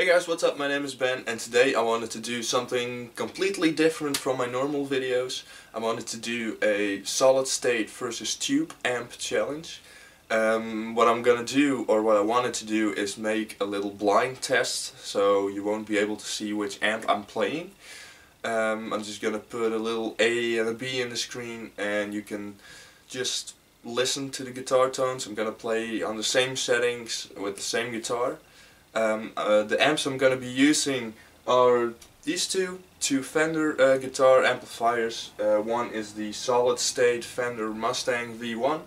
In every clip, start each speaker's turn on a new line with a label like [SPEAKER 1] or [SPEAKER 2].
[SPEAKER 1] Hey guys, what's up? My name is Ben and today I wanted to do something completely different from my normal videos. I wanted to do a solid state versus tube amp challenge. Um, what I'm gonna do, or what I wanted to do, is make a little blind test so you won't be able to see which amp I'm playing. Um, I'm just gonna put a little A and a B in the screen and you can just listen to the guitar tones. I'm gonna play on the same settings with the same guitar. Um, uh, the amps I'm gonna be using are these two, two Fender uh, guitar amplifiers. Uh, one is the solid state Fender Mustang V1,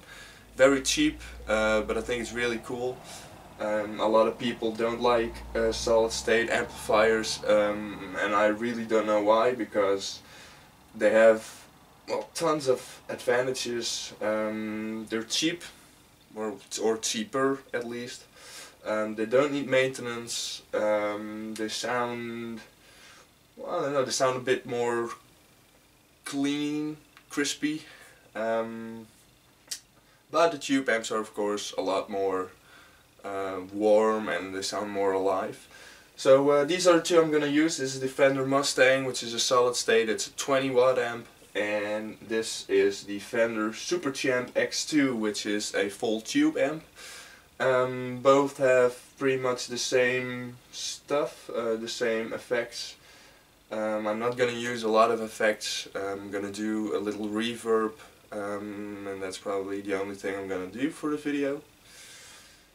[SPEAKER 1] very cheap, uh, but I think it's really cool. Um, a lot of people don't like uh, solid state amplifiers, um, and I really don't know why, because they have well tons of advantages. Um, they're cheap, or or cheaper at least. Um, they don't need maintenance. Um, they sound, well, I don't know. They sound a bit more clean, crispy. Um, but the tube amps are, of course, a lot more uh, warm and they sound more alive. So uh, these are the two I'm gonna use. This is the Fender Mustang, which is a solid state. It's a 20 watt amp, and this is the Fender Superchamp X2, which is a full tube amp. Um, both have pretty much the same stuff, uh, the same effects. Um, I'm not gonna use a lot of effects. I'm gonna do a little reverb, um, and that's probably the only thing I'm gonna do for the video.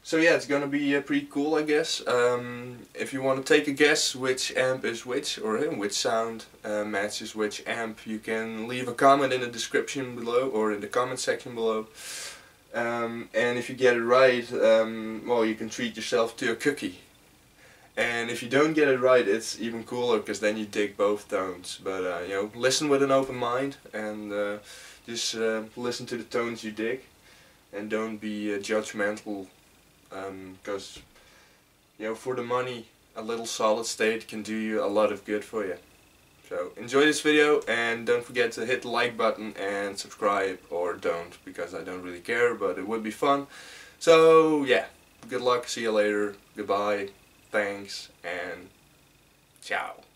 [SPEAKER 1] So yeah, it's gonna be uh, pretty cool, I guess. Um, if you want to take a guess which amp is which, or uh, which sound uh, matches which amp, you can leave a comment in the description below, or in the comment section below. Um, and if you get it right, um, well, you can treat yourself to a cookie. And if you don't get it right, it's even cooler because then you dig both tones. But uh, you know, listen with an open mind and uh, just uh, listen to the tones you dig, and don't be uh, judgmental. Because um, you know, for the money, a little solid state can do you a lot of good for you. So enjoy this video and don't forget to hit the like button and subscribe or don't because I don't really care but it would be fun. So yeah, good luck, see you later, goodbye, thanks and ciao.